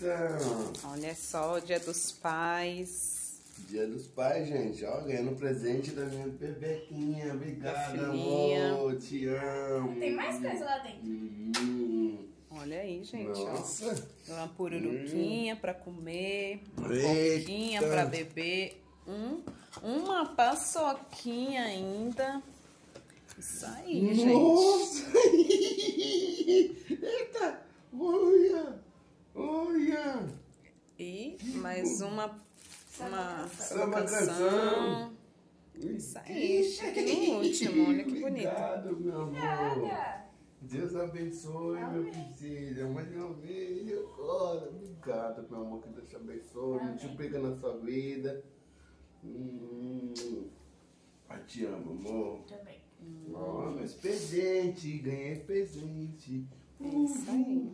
Eita! Olha só, o dia dos pais. Dia dos pais, gente. Ó, ganhando presente da minha bebequinha. Obrigada, amor. Te amo. Tem mais coisa lá dentro. Hum. Olha aí, gente, Nossa. ó. Uma pururuquinha pra comer, uma coquinha pra beber, um, uma paçoquinha ainda. Isso aí, gente. Nossa! Eita! Olha! Olha! E mais uma, uma Samba canção. canção. Isso aí, no último, olha que bonito. Obrigado, meu amor. Deus abençoe, meu Amém. filho. Mais uma vez, agora. Obrigado, meu amor. Que Deus te abençoe. Amém. Multiplica na sua vida. Hum. Pai, te amo, amor. Também. Ó, meus presentes. Ganhei presente. É isso aí.